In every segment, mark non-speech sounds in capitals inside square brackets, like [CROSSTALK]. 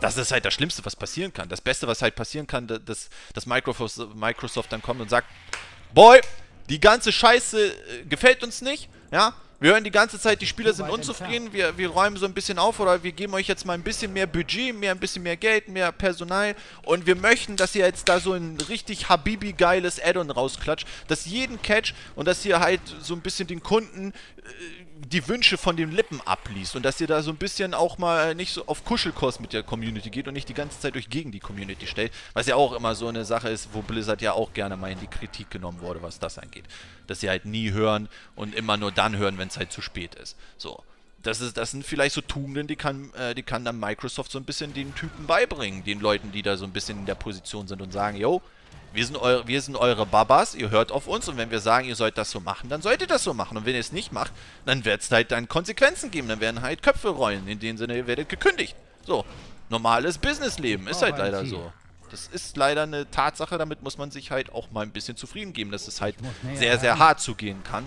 Das ist halt das Schlimmste, was passieren kann. Das Beste, was halt passieren kann, dass, dass Microsoft, Microsoft dann kommt und sagt, Boy, die ganze Scheiße äh, gefällt uns nicht, ja, wir hören die ganze Zeit, die Spieler sind unzufrieden, wir, wir räumen so ein bisschen auf oder wir geben euch jetzt mal ein bisschen mehr Budget, mehr ein bisschen mehr Geld, mehr Personal und wir möchten, dass ihr jetzt da so ein richtig Habibi-geiles Add-on rausklatscht, dass jeden Catch und dass ihr halt so ein bisschen den Kunden äh, die Wünsche von den Lippen abliest und dass ihr da so ein bisschen auch mal nicht so auf Kuschelkurs mit der Community geht und nicht die ganze Zeit euch gegen die Community stellt, was ja auch immer so eine Sache ist, wo Blizzard ja auch gerne mal in die Kritik genommen wurde, was das angeht. Dass sie halt nie hören und immer nur dann hören, wenn es halt zu spät ist. So. Das, ist, das sind vielleicht so Tugenden, die kann, äh, die kann dann Microsoft so ein bisschen den Typen beibringen, den Leuten, die da so ein bisschen in der Position sind und sagen, yo, wir sind, eure, wir sind eure Babas, ihr hört auf uns und wenn wir sagen, ihr sollt das so machen, dann sollt ihr das so machen. Und wenn ihr es nicht macht, dann wird es halt dann Konsequenzen geben. Dann werden halt Köpfe rollen. In dem Sinne, ihr werdet gekündigt. So, normales Businessleben. Ist halt leider so. Das ist leider eine Tatsache, damit muss man sich halt auch mal ein bisschen zufrieden geben, dass es halt sehr, sehr hart zugehen kann.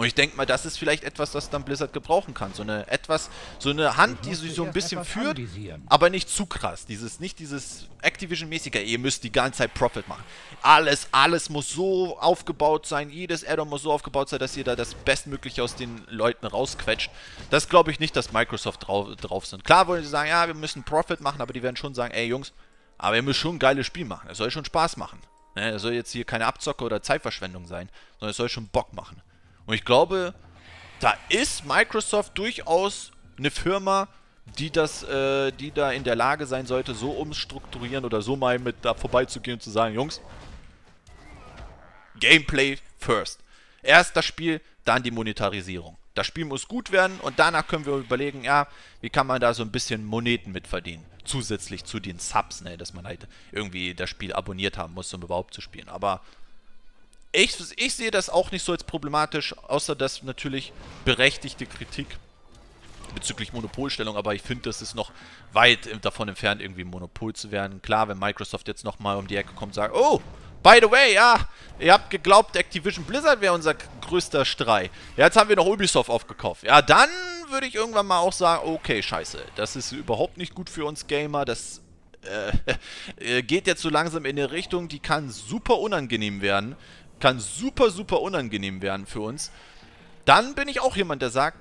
Und ich denke mal, das ist vielleicht etwas, das dann Blizzard gebrauchen kann. So eine etwas, so eine Hand, die sie so ein bisschen führt, aber nicht zu krass. Dieses, nicht dieses Activision-mäßige, ihr müsst die ganze Zeit Profit machen. Alles, alles muss so aufgebaut sein, jedes Addon muss so aufgebaut sein, dass ihr da das Bestmögliche aus den Leuten rausquetscht. Das glaube ich nicht, dass Microsoft drauf, drauf sind. Klar wollen sie sagen, ja, wir müssen Profit machen, aber die werden schon sagen, ey Jungs, aber ihr müsst schon ein geiles Spiel machen. Es soll schon Spaß machen. Ne, es soll jetzt hier keine Abzocke oder Zeitverschwendung sein, sondern es soll schon Bock machen. Und ich glaube, da ist Microsoft durchaus eine Firma, die das, äh, die da in der Lage sein sollte, so umstrukturieren oder so mal mit da vorbeizugehen und zu sagen, Jungs, Gameplay first. Erst das Spiel, dann die Monetarisierung. Das Spiel muss gut werden und danach können wir überlegen, ja, wie kann man da so ein bisschen Moneten mitverdienen. Zusätzlich zu den Subs, ne, dass man halt irgendwie das Spiel abonniert haben muss, um überhaupt zu spielen. Aber ich, ich sehe das auch nicht so als problematisch, außer dass natürlich berechtigte Kritik bezüglich Monopolstellung, aber ich finde, das ist noch weit davon entfernt, irgendwie Monopol zu werden. Klar, wenn Microsoft jetzt nochmal um die Ecke kommt und sagt, oh, by the way, ja, ihr habt geglaubt, Activision Blizzard wäre unser größter Streit. Ja, jetzt haben wir noch Ubisoft aufgekauft. Ja, dann würde ich irgendwann mal auch sagen, okay, scheiße, das ist überhaupt nicht gut für uns Gamer, das äh, [LAUGHS] geht jetzt so langsam in eine Richtung, die kann super unangenehm werden kann super, super unangenehm werden für uns. Dann bin ich auch jemand, der sagt,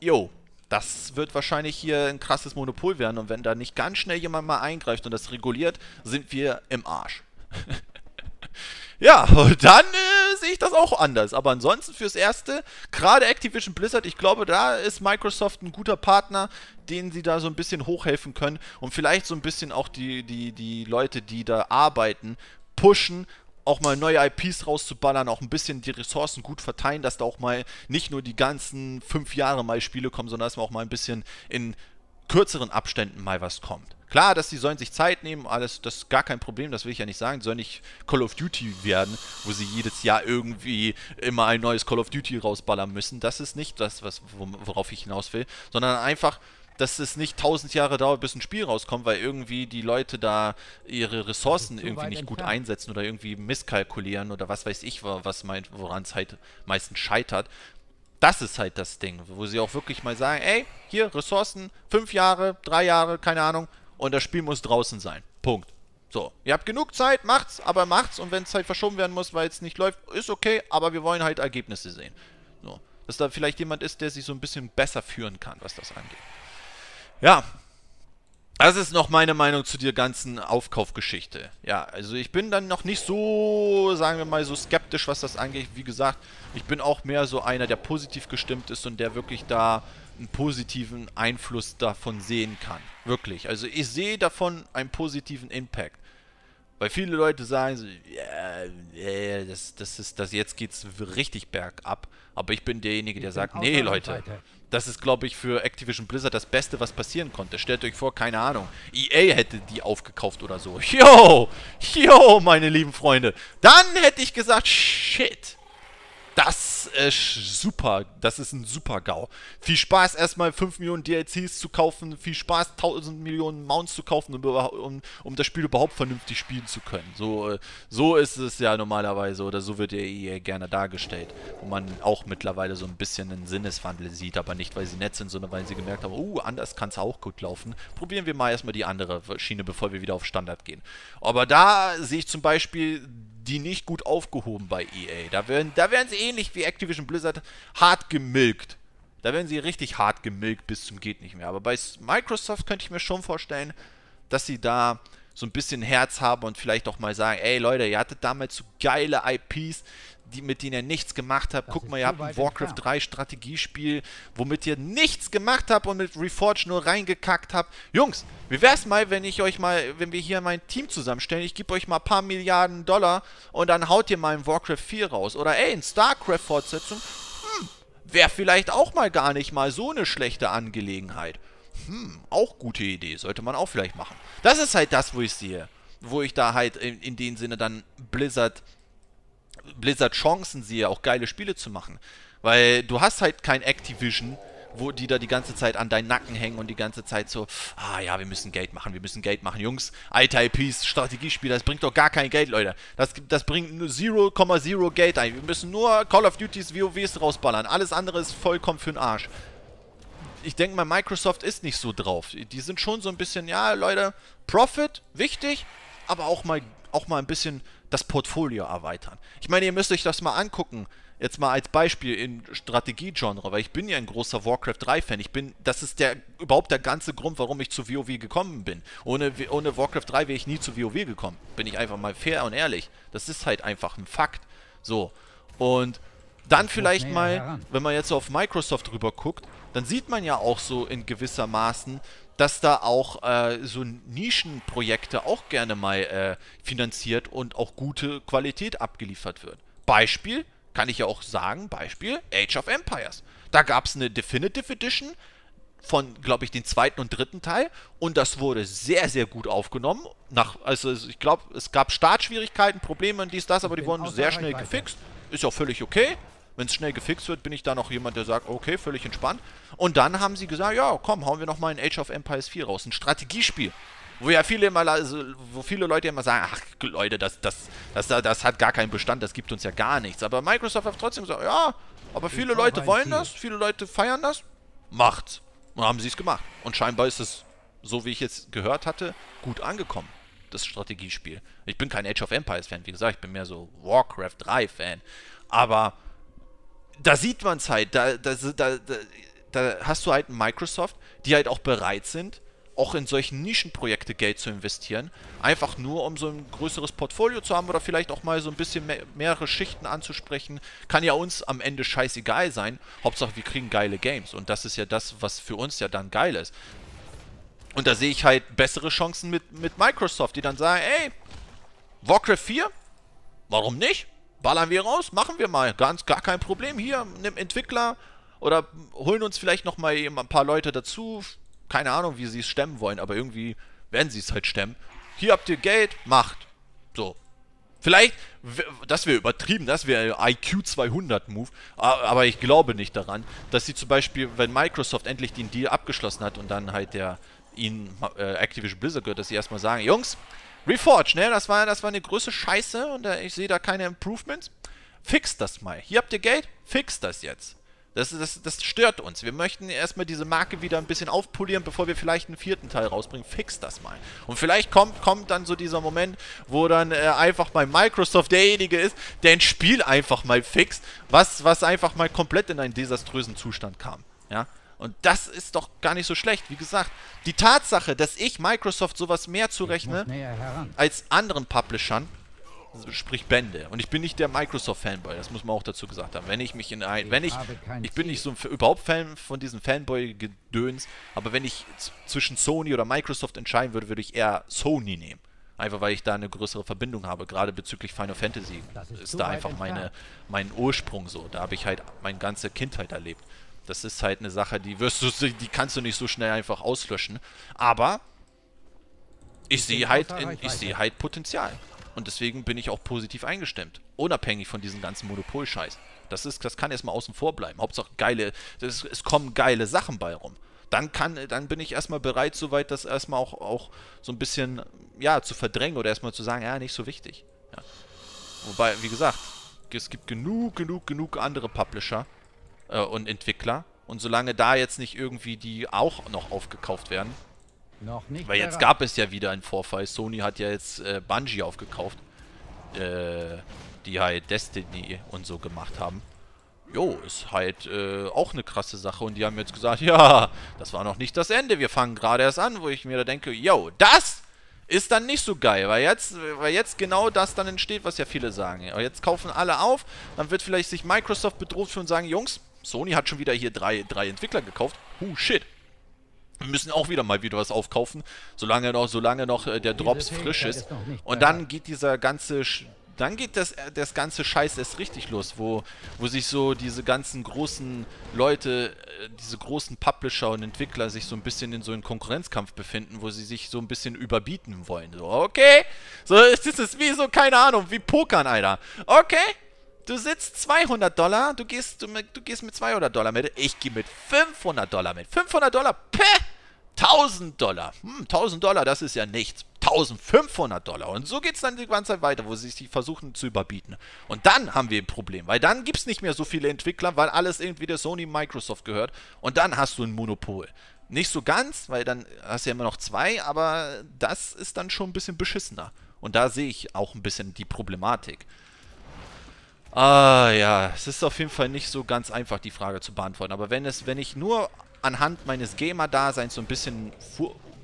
yo, das wird wahrscheinlich hier ein krasses Monopol werden und wenn da nicht ganz schnell jemand mal eingreift und das reguliert, sind wir im Arsch. [LAUGHS] ja, und dann äh, sehe ich das auch anders. Aber ansonsten fürs Erste, gerade Activision Blizzard, ich glaube, da ist Microsoft ein guter Partner, denen sie da so ein bisschen hochhelfen können und vielleicht so ein bisschen auch die, die, die Leute, die da arbeiten, pushen auch mal neue IPs rauszuballern, auch ein bisschen die Ressourcen gut verteilen, dass da auch mal nicht nur die ganzen fünf Jahre mal Spiele kommen, sondern dass man auch mal ein bisschen in kürzeren Abständen mal was kommt. Klar, dass die sollen sich Zeit nehmen, alles, das ist gar kein Problem, das will ich ja nicht sagen. Die sollen nicht Call of Duty werden, wo sie jedes Jahr irgendwie immer ein neues Call of Duty rausballern müssen. Das ist nicht das, was, worauf ich hinaus will, sondern einfach dass es nicht tausend Jahre dauert, bis ein Spiel rauskommt, weil irgendwie die Leute da ihre Ressourcen irgendwie nicht gut einsetzen oder irgendwie misskalkulieren oder was weiß ich, was woran es halt meistens scheitert. Das ist halt das Ding, wo sie auch wirklich mal sagen, ey, hier Ressourcen, fünf Jahre, drei Jahre, keine Ahnung, und das Spiel muss draußen sein. Punkt. So, ihr habt genug Zeit, macht's, aber macht's und wenn es halt verschoben werden muss, weil es nicht läuft, ist okay, aber wir wollen halt Ergebnisse sehen. So, dass da vielleicht jemand ist, der sich so ein bisschen besser führen kann, was das angeht. Ja, das ist noch meine Meinung zu der ganzen Aufkaufgeschichte. Ja, also ich bin dann noch nicht so, sagen wir mal, so skeptisch, was das angeht. Wie gesagt, ich bin auch mehr so einer, der positiv gestimmt ist und der wirklich da einen positiven Einfluss davon sehen kann. Wirklich. Also ich sehe davon einen positiven Impact. Weil viele Leute sagen so, ja, das, das ist, das jetzt geht's richtig bergab. Aber ich bin derjenige, der sagt, nee, Leute, das ist, glaube ich, für Activision Blizzard das Beste, was passieren konnte. Stellt euch vor, keine Ahnung, EA hätte die aufgekauft oder so. [LAUGHS] Yo, yo, meine lieben Freunde. Dann hätte ich gesagt, shit, Das ist super. Das ist ein super GAU. Viel Spaß, erstmal 5 Millionen DLCs zu kaufen. Viel Spaß, 1000 Millionen Mounts zu kaufen, um, um, um das Spiel überhaupt vernünftig spielen zu können. So, äh, so ist es ja normalerweise oder so wird EA gerne dargestellt. Wo man auch mittlerweile so ein bisschen einen Sinneswandel sieht, aber nicht, weil sie nett sind, sondern weil sie gemerkt haben, oh, anders kann es auch gut laufen. Probieren wir mal erstmal die andere Schiene, bevor wir wieder auf Standard gehen. Aber da sehe ich zum Beispiel die nicht gut aufgehoben bei EA. Da werden, da werden sie ähnlich wie Activision Blizzard hart gemilkt. Da werden sie richtig hart gemilkt bis zum geht nicht mehr. Aber bei Microsoft könnte ich mir schon vorstellen, dass sie da so ein bisschen Herz haben und vielleicht auch mal sagen, ey Leute, ihr hattet damals so geile IPs, die, mit denen ihr nichts gemacht habt. Das Guck mal, ihr habt ein Warcraft 3 Strategiespiel, womit ihr nichts gemacht habt und mit Reforged nur reingekackt habt. Jungs, wie wär's mal, wenn ich euch mal, wenn wir hier mein Team zusammenstellen, ich gebe euch mal ein paar Milliarden Dollar und dann haut ihr mal ein Warcraft 4 raus. Oder ey, ein StarCraft-Fortsetzung. Hm, wäre vielleicht auch mal gar nicht mal so eine schlechte Angelegenheit. Hm, auch gute Idee, sollte man auch vielleicht machen. Das ist halt das, wo ich sehe. Wo ich da halt in, in dem Sinne dann Blizzard Blizzard Chancen sehe, auch geile Spiele zu machen. Weil du hast halt kein Activision, wo die da die ganze Zeit an deinen Nacken hängen und die ganze Zeit so, ah ja, wir müssen Geld machen, wir müssen Geld machen. Jungs, alte IPs, Strategiespiele, das bringt doch gar kein Geld, Leute. Das, das bringt nur 0,0 Geld ein. Wir müssen nur Call of Duties, WoWs rausballern. Alles andere ist vollkommen für den Arsch. Ich denke mal, Microsoft ist nicht so drauf. Die sind schon so ein bisschen, ja, Leute, Profit, wichtig, aber auch mal, auch mal ein bisschen das Portfolio erweitern. Ich meine, ihr müsst euch das mal angucken. Jetzt mal als Beispiel in Strategie-Genre, weil ich bin ja ein großer Warcraft 3-Fan. Ich bin, das ist der überhaupt der ganze Grund, warum ich zu WoW gekommen bin. Ohne, ohne Warcraft 3 wäre ich nie zu WoW gekommen. Bin ich einfach mal fair und ehrlich. Das ist halt einfach ein Fakt. So. Und dann vielleicht mal, wenn man jetzt so auf Microsoft drüber guckt, dann sieht man ja auch so in gewisser Maßen, dass da auch äh, so Nischenprojekte auch gerne mal äh, finanziert und auch gute Qualität abgeliefert wird. Beispiel, kann ich ja auch sagen, Beispiel Age of Empires. Da gab es eine Definitive Edition von, glaube ich, den zweiten und dritten Teil und das wurde sehr, sehr gut aufgenommen. Nach, also ich glaube, es gab Startschwierigkeiten, Probleme und dies, das, aber die wurden sehr schnell gefixt. Ist ja völlig okay. Wenn es schnell gefixt wird, bin ich da noch jemand, der sagt, okay, völlig entspannt. Und dann haben sie gesagt, ja, komm, hauen wir noch mal ein Age of Empires 4 raus, ein Strategiespiel. Wo ja viele immer, also, wo viele Leute immer sagen, ach Leute, das, das, das, das hat gar keinen Bestand, das gibt uns ja gar nichts. Aber Microsoft hat trotzdem gesagt, ja, aber viele Leute wollen das, viele Leute feiern das, macht's. Und haben sie es gemacht. Und scheinbar ist es, so wie ich jetzt gehört hatte, gut angekommen, das Strategiespiel. Ich bin kein Age of Empires Fan, wie gesagt, ich bin mehr so Warcraft 3 Fan. Aber da sieht man es halt, da, da, da, da, hast du halt Microsoft, die halt auch bereit sind, auch in solchen Nischenprojekte Geld zu investieren, einfach nur um so ein größeres Portfolio zu haben oder vielleicht auch mal so ein bisschen mehr, mehrere Schichten anzusprechen. Kann ja uns am Ende scheißegal sein. Hauptsache wir kriegen geile Games und das ist ja das, was für uns ja dann geil ist. Und da sehe ich halt bessere Chancen mit, mit Microsoft, die dann sagen, ey, Warcraft 4? Warum nicht? Ballern wir raus, machen wir mal, ganz gar kein Problem. Hier, nimm Entwickler oder holen uns vielleicht noch mal ein paar Leute dazu. Keine Ahnung, wie sie es stemmen wollen, aber irgendwie werden sie es halt stemmen. Hier habt ihr Geld, macht. So. Vielleicht, das wäre übertrieben, das wäre IQ 200 Move, aber ich glaube nicht daran, dass sie zum Beispiel, wenn Microsoft endlich den Deal abgeschlossen hat und dann halt der ihnen äh, Activision Blizzard gehört, dass sie erstmal sagen, Jungs, Reforge, ne? Das war, das war eine größere Scheiße und äh, ich sehe da keine Improvements. Fix das mal. Hier habt ihr Geld, fix das jetzt. Das, das, das stört uns. Wir möchten erstmal diese Marke wieder ein bisschen aufpolieren, bevor wir vielleicht einen vierten Teil rausbringen. Fix das mal. Und vielleicht kommt, kommt dann so dieser Moment, wo dann äh, einfach mal Microsoft derjenige ist, der ein Spiel einfach mal fixt, was, was einfach mal komplett in einen desaströsen Zustand kam. Ja, und das ist doch gar nicht so schlecht. Wie gesagt, die Tatsache, dass ich Microsoft sowas mehr zurechne als anderen Publishern, sprich Bände. Und ich bin nicht der Microsoft-Fanboy, das muss man auch dazu gesagt haben. Wenn ich mich in ein, wenn ich, ich bin nicht so ein, überhaupt Fan von diesem Fanboy-Gedöns, aber wenn ich zwischen Sony oder Microsoft entscheiden würde, würde ich eher Sony nehmen. Einfach weil ich da eine größere Verbindung habe, gerade bezüglich Final Fantasy. ist, ist da einfach meine, mein Ursprung so. Da habe ich halt meine ganze Kindheit erlebt. Das ist halt eine Sache, die wirst du, die kannst du nicht so schnell einfach auslöschen. Aber ich sehe halt, in, ich sehe halt Potenzial. Und deswegen bin ich auch positiv eingestimmt. Unabhängig von diesem ganzen Monopolscheiß. Das, ist, das kann erstmal außen vor bleiben. Hauptsache geile, das, es kommen geile Sachen bei rum. Dann, kann, dann bin ich erstmal bereit, soweit das erstmal auch, auch so ein bisschen ja, zu verdrängen oder erstmal zu sagen, ja, nicht so wichtig. Ja. Wobei, wie gesagt, es gibt genug, genug, genug andere Publisher äh, und Entwickler. Und solange da jetzt nicht irgendwie die auch noch aufgekauft werden, noch nicht. Weil jetzt gab es ja wieder einen Vorfall. Sony hat ja jetzt äh, Bungie aufgekauft. Äh, die halt Destiny und so gemacht haben. Jo, ist halt äh, auch eine krasse Sache. Und die haben jetzt gesagt, [LAUGHS] ja, das war noch nicht das Ende. Wir fangen gerade erst an, wo ich mir da denke, yo, das ist dann nicht so geil, weil jetzt, weil jetzt genau das dann entsteht, was ja viele sagen. Aber jetzt kaufen alle auf, dann wird vielleicht sich Microsoft bedroht für und sagen, Jungs, Sony hat schon wieder hier drei, drei Entwickler gekauft. Huh, shit. Wir müssen auch wieder mal wieder was aufkaufen, solange noch, solange noch äh, der Drops frisch ist. Und dann geht dieser ganze dann geht das, äh, das ganze Scheiß erst richtig los, wo, wo sich so diese ganzen großen Leute, äh, diese großen Publisher und Entwickler sich so ein bisschen in so einem Konkurrenzkampf befinden, wo sie sich so ein bisschen überbieten wollen. So, okay, so [LAUGHS] ist es wie so, keine Ahnung, wie Pokern, Alter. Okay, du sitzt 200 Dollar, du gehst, du, du gehst mit 200 Dollar mit, ich gehe mit 500 Dollar mit. 500 Dollar, päh! 1000 Dollar. Hm, 1000 Dollar, das ist ja nichts. 1500 Dollar. Und so geht es dann die ganze Zeit weiter, wo sie sich versuchen zu überbieten. Und dann haben wir ein Problem, weil dann gibt es nicht mehr so viele Entwickler, weil alles irgendwie der Sony Microsoft gehört. Und dann hast du ein Monopol. Nicht so ganz, weil dann hast du ja immer noch zwei, aber das ist dann schon ein bisschen beschissener. Und da sehe ich auch ein bisschen die Problematik. Ah ja, es ist auf jeden Fall nicht so ganz einfach, die Frage zu beantworten. Aber wenn es, wenn ich nur anhand meines Gamer-Daseins so ein bisschen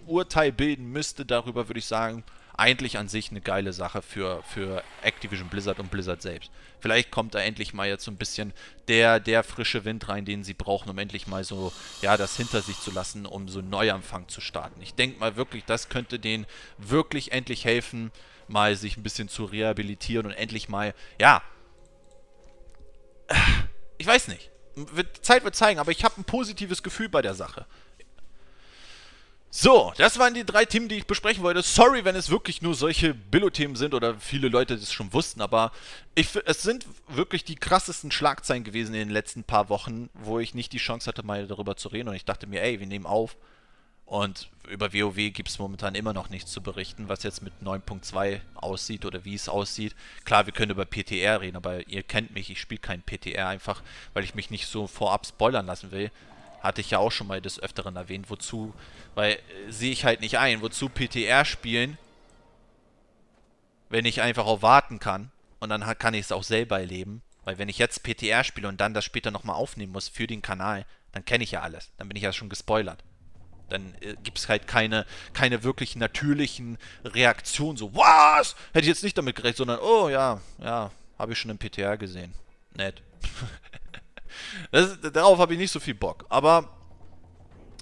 Urteil bilden müsste, darüber würde ich sagen, eigentlich an sich eine geile Sache für, für Activision Blizzard und Blizzard selbst. Vielleicht kommt da endlich mal jetzt so ein bisschen der, der frische Wind rein, den sie brauchen, um endlich mal so, ja, das hinter sich zu lassen, um so einen Neuanfang zu starten. Ich denke mal wirklich, das könnte denen wirklich endlich helfen, mal sich ein bisschen zu rehabilitieren und endlich mal, ja, ich weiß nicht. Zeit wird zeigen, aber ich habe ein positives Gefühl bei der Sache. So, das waren die drei Themen, die ich besprechen wollte. Sorry, wenn es wirklich nur solche Billo-Themen sind oder viele Leute das schon wussten, aber ich, es sind wirklich die krassesten Schlagzeilen gewesen in den letzten paar Wochen, wo ich nicht die Chance hatte, mal darüber zu reden und ich dachte mir, ey, wir nehmen auf. Und über WoW gibt es momentan immer noch nichts zu berichten, was jetzt mit 9.2 aussieht oder wie es aussieht. Klar, wir können über PTR reden, aber ihr kennt mich, ich spiele kein PTR einfach, weil ich mich nicht so vorab spoilern lassen will. Hatte ich ja auch schon mal des Öfteren erwähnt, wozu, weil äh, sehe ich halt nicht ein, wozu PTR spielen, wenn ich einfach auch warten kann und dann kann ich es auch selber erleben. Weil wenn ich jetzt PTR spiele und dann das später nochmal aufnehmen muss für den Kanal, dann kenne ich ja alles. Dann bin ich ja schon gespoilert. Dann äh, gibt es halt keine, keine wirklich natürlichen Reaktionen, so, was? Hätte ich jetzt nicht damit gerechnet, sondern, oh ja, ja, habe ich schon im PTR gesehen. Nett. [LAUGHS] das, darauf habe ich nicht so viel Bock. Aber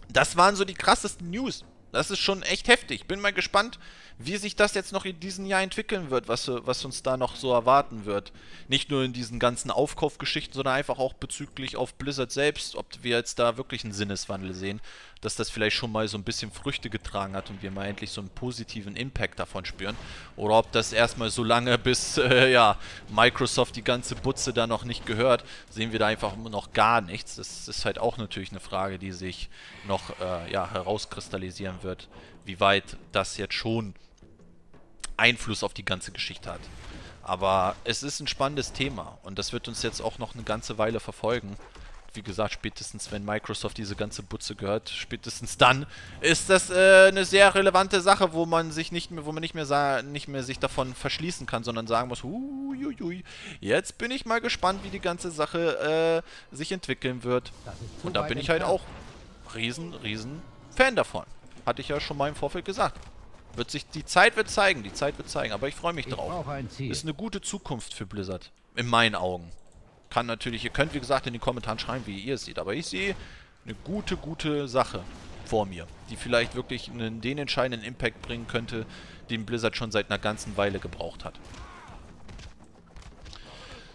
das waren so die krassesten News. Das ist schon echt heftig. Bin mal gespannt, wie sich das jetzt noch in diesem Jahr entwickeln wird, was, was uns da noch so erwarten wird. Nicht nur in diesen ganzen Aufkaufgeschichten, sondern einfach auch bezüglich auf Blizzard selbst, ob wir jetzt da wirklich einen Sinneswandel sehen, dass das vielleicht schon mal so ein bisschen Früchte getragen hat und wir mal endlich so einen positiven Impact davon spüren. Oder ob das erstmal so lange bis [LAUGHS] äh, ja, Microsoft die ganze Butze da noch nicht gehört, sehen wir da einfach noch gar nichts. Das ist halt auch natürlich eine Frage, die sich noch äh, ja, herauskristallisieren wird, wie weit das jetzt schon Einfluss auf die ganze Geschichte hat. Aber es ist ein spannendes Thema und das wird uns jetzt auch noch eine ganze Weile verfolgen wie gesagt, spätestens wenn Microsoft diese ganze Butze gehört, spätestens dann ist das äh, eine sehr relevante Sache, wo man sich nicht mehr, wo man nicht mehr nicht mehr sich davon verschließen kann, sondern sagen muss, huiuiui, jetzt bin ich mal gespannt, wie die ganze Sache äh, sich entwickeln wird. Und da bin ich halt auch riesen, riesen Fan davon. Hatte ich ja schon mal im Vorfeld gesagt. Wird sich, die Zeit wird zeigen, die Zeit wird zeigen, aber ich freue mich ich drauf. Ist eine gute Zukunft für Blizzard. In meinen Augen kann natürlich, ihr könnt wie gesagt in den Kommentaren schreiben, wie ihr es seht, aber ich sehe eine gute, gute Sache vor mir, die vielleicht wirklich einen, den entscheidenden Impact bringen könnte, den Blizzard schon seit einer ganzen Weile gebraucht hat.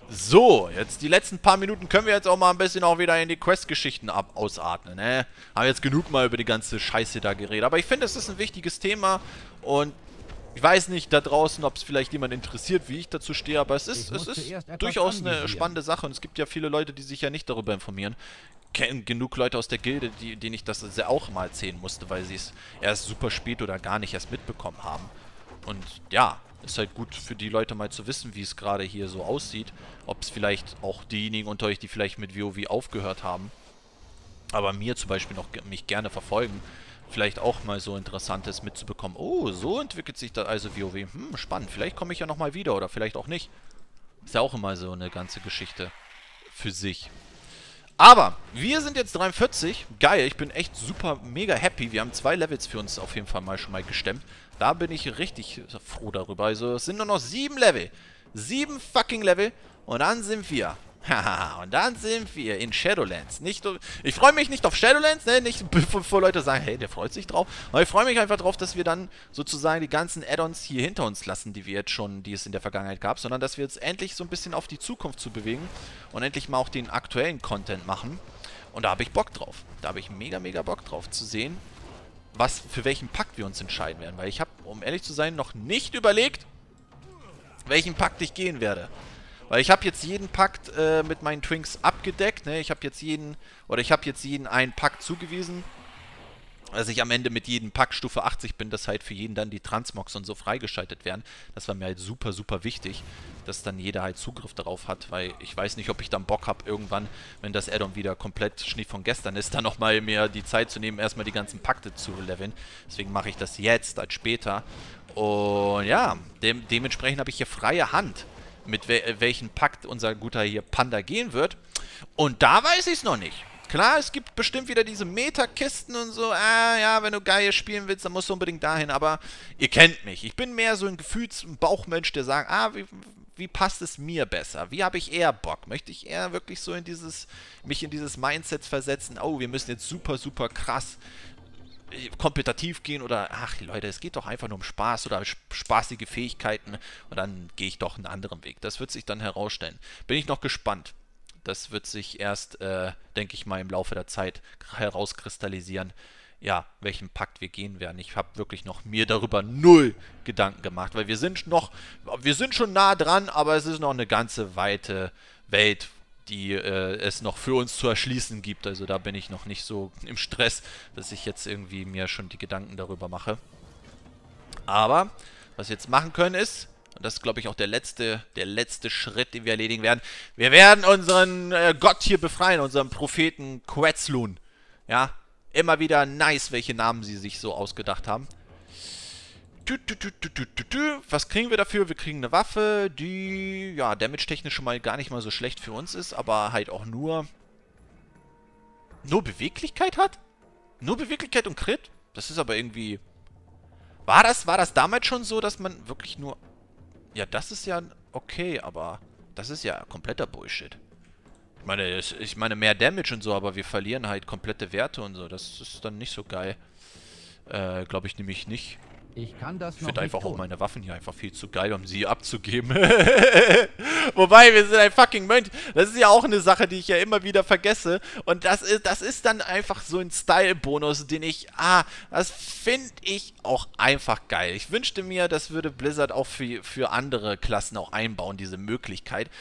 So, jetzt die letzten paar Minuten können wir jetzt auch mal ein bisschen auch wieder in die Quest-Geschichten ausatmen, ne? Haben jetzt genug mal über die ganze Scheiße da geredet. Aber ich finde, es ist ein wichtiges Thema und Ich weiß nicht da draußen, ob es vielleicht jemand interessiert, wie ich dazu stehe, aber es ist, es ist durchaus eine spannende Sache und es gibt ja viele Leute, die sich ja nicht darüber informieren. Kennen genug Leute aus der Gilde, die, denen ich das auch mal erzählen musste, weil sie es erst super spät oder gar nicht erst mitbekommen haben. Und ja, ist halt gut für die Leute mal zu wissen, wie es gerade hier so aussieht. Ob es vielleicht auch diejenigen unter euch, die vielleicht mit WoW aufgehört haben, aber mir zum Beispiel noch mich gerne verfolgen, vielleicht auch mal so Interessantes mitzubekommen. Oh, so entwickelt sich da also WoW. Hm, spannend. Vielleicht komme ich ja nochmal wieder oder vielleicht auch nicht. Ist ja auch immer so eine ganze Geschichte für sich. Aber, wir sind jetzt 43. Geil, ich bin echt super mega happy. Wir haben zwei Levels für uns auf jeden Fall mal schon mal gestemmt. Da bin ich richtig froh darüber. Also, es sind nur noch sieben Level. Sieben fucking Level. Und dann sind wir Haha, [LAUGHS] und dann sind wir in Shadowlands. Nicht, ich freue mich nicht auf Shadowlands, ne? Nicht [LAUGHS] bevor Leute sagen, hey, der freut sich drauf. Aber ich freue mich einfach drauf, dass wir dann sozusagen die ganzen Add-ons hier hinter uns lassen, die wir jetzt schon, die es in der Vergangenheit gab, sondern dass wir jetzt endlich so ein bisschen auf die Zukunft zu bewegen und endlich mal auch den aktuellen Content machen. Und da habe ich Bock drauf. Da habe ich mega, mega Bock drauf zu sehen, was für welchen Pakt wir uns entscheiden werden. Weil ich habe, um ehrlich zu sein, noch nicht überlegt, welchen Pakt ich gehen werde. Weil ich habe jetzt jeden Pakt äh, mit meinen Twinks abgedeckt. Ne? Ich habe jetzt jeden, oder ich habe jetzt jeden einen Pakt zugewiesen. Dass ich am Ende mit jedem Pakt Stufe 80 bin, dass halt für jeden dann die Transmogs und so freigeschaltet werden. Das war mir halt super, super wichtig, dass dann jeder halt Zugriff darauf hat, weil ich weiß nicht, ob ich dann Bock habe, irgendwann, wenn das Addon wieder komplett Schnee von gestern ist, dann nochmal mir die Zeit zu nehmen, erstmal die ganzen Pakte zu leveln. Deswegen mache ich das jetzt als später. Und ja, de dementsprechend habe ich hier freie Hand mit wel welchen Pakt unser guter hier Panda gehen wird. Und da weiß ich es noch nicht. Klar, es gibt bestimmt wieder diese Metakisten und so. Ah, ja, wenn du geil spielen willst, dann musst du unbedingt dahin. Aber ihr kennt mich. Ich bin mehr so ein Gefühls- und Bauchmensch, der sagt, ah, wie, wie passt es mir besser? Wie habe ich eher Bock? Möchte ich eher wirklich so in dieses, mich in dieses Mindset versetzen? Oh, wir müssen jetzt super, super krass kompetitiv gehen oder ach Leute, es geht doch einfach nur um Spaß oder spaßige Fähigkeiten und dann gehe ich doch einen anderen Weg. Das wird sich dann herausstellen. Bin ich noch gespannt. Das wird sich erst, äh, denke ich mal, im Laufe der Zeit herauskristallisieren, ja, welchen Pakt wir gehen werden. Ich habe wirklich noch mir darüber null Gedanken gemacht, weil wir sind noch, wir sind schon nah dran, aber es ist noch eine ganze weite Welt, die äh, es noch für uns zu erschließen gibt. Also da bin ich noch nicht so im Stress, dass ich jetzt irgendwie mir schon die Gedanken darüber mache. Aber was wir jetzt machen können ist, und das ist glaube ich auch der letzte, der letzte Schritt, den wir erledigen werden, wir werden unseren äh, Gott hier befreien, unseren Propheten Quetzlun. Ja, immer wieder nice, welche Namen sie sich so ausgedacht haben. Was kriegen wir dafür? Wir kriegen eine Waffe, die, ja, damage-technisch schon mal gar nicht mal so schlecht für uns ist, aber halt auch nur... Nur Beweglichkeit hat? Nur Beweglichkeit und Crit? Das ist aber irgendwie... War das, war das damals schon so, dass man wirklich nur... Ja, das ist ja okay, aber das ist ja kompletter Bullshit. Ich meine, ich meine mehr Damage und so, aber wir verlieren halt komplette Werte und so. Das ist dann nicht so geil. Äh, glaube ich nämlich nicht. Ich kann das Ich finde einfach tun. auch meine Waffen hier einfach viel zu geil, um sie abzugeben. [LAUGHS] Wobei, wir sind ein fucking Mönch. Das ist ja auch eine Sache, die ich ja immer wieder vergesse. Und das ist, das ist dann einfach so ein Style-Bonus, den ich, ah, das finde ich auch einfach geil. Ich wünschte mir, das würde Blizzard auch für, für andere Klassen auch einbauen, diese Möglichkeit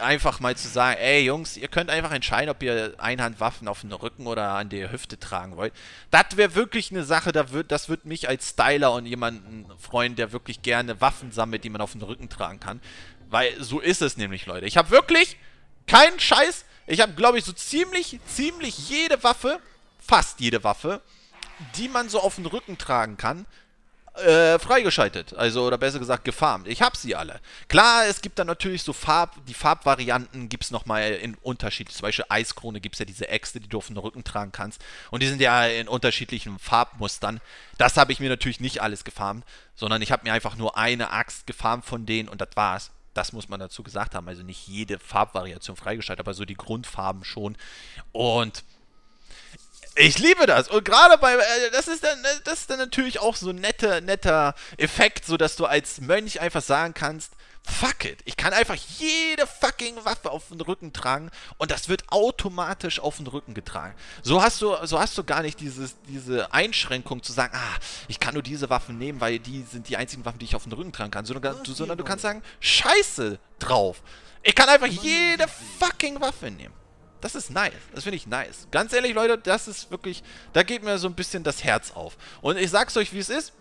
einfach mal zu sagen, ey Jungs, ihr könnt einfach entscheiden, ob ihr Einhandwaffen auf den Rücken oder an der Hüfte tragen wollt. Das wäre wirklich eine Sache, da wird, das wird mich als Styler und jemanden freuen, der wirklich gerne Waffen sammelt, die man auf den Rücken tragen kann. Weil so ist es nämlich, Leute. Ich habe wirklich keinen Scheiß. Ich habe, glaube ich, so ziemlich, ziemlich jede Waffe, fast jede Waffe, die man so auf den Rücken tragen kann, äh, freigeschaltet. Also, oder besser gesagt, gefarmt. Ich habe sie alle. Klar, es gibt dann natürlich so Farb, die Farbvarianten gibt es nochmal in Unterschied. Zum Beispiel Eiskrone gibt es ja diese Äxte, die du auf den Rücken tragen kannst. Und die sind ja in unterschiedlichen Farbmustern. Das habe ich mir natürlich nicht alles gefarmt, sondern ich habe mir einfach nur eine Axt gefarmt von denen und das war's. Das muss man dazu gesagt haben. Also nicht jede Farbvariation freigeschaltet, aber so die Grundfarben schon. Und ich liebe das. Und gerade bei, äh, das ist dann, das ist dann natürlich auch so ein netter, netter Effekt, so dass du als Mönch einfach sagen kannst, fuck it. Ich kann einfach jede fucking Waffe auf den Rücken tragen und das wird automatisch auf den Rücken getragen. So hast du, so hast du gar nicht dieses, diese Einschränkung zu sagen, ah, ich kann nur diese Waffen nehmen, weil die sind die einzigen Waffen, die ich auf den Rücken tragen kann, sondern, sondern du kannst sagen, scheiße drauf. Ich kann einfach jede fucking Waffe nehmen. Das ist nice. Das finde ich nice. Ganz ehrlich, Leute, das ist wirklich, da geht mir so ein bisschen das Herz auf. Und ich sag's euch, wie es ist.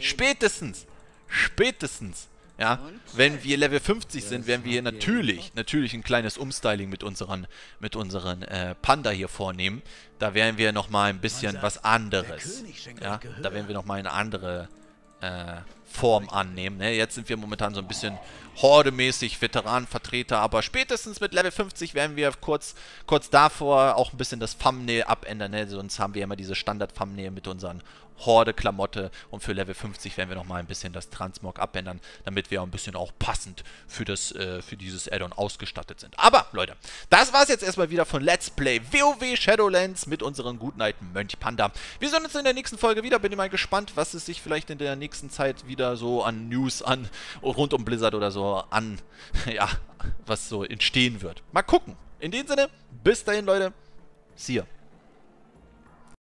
Spätestens, spätestens ja, wenn wir Level 50 sind, werden wir hier natürlich, natürlich ein kleines Umstyling mit unseren, mit unseren äh, Panda hier vornehmen. Da werden wir nochmal ein bisschen was anderes. Ja, da werden wir nochmal eine andere äh, Form annehmen. Ne? Jetzt sind wir momentan so ein bisschen Horde-mäßig Veteranenvertreter, aber spätestens mit Level 50 werden wir kurz, kurz davor auch ein bisschen das Thumbnail abändern. Ne? Sonst haben wir immer diese Standard-Thumbnail mit unseren Horde-Klamotte und für Level 50 werden wir nochmal ein bisschen das Transmog abändern, damit wir ein bisschen auch passend für, das, äh, für dieses Addon ausgestattet sind. Aber, Leute, das war es jetzt erstmal wieder von Let's Play WoW Shadowlands mit unserem guten alten Mönch Panda. Wir sehen uns in der nächsten Folge wieder. Bin mal gespannt, was es sich vielleicht in der nächsten Zeit wieder so an News an rund um Blizzard oder so an, [LAUGHS] ja, was so entstehen wird. Mal gucken. In dem Sinne, bis dahin, Leute. See ya.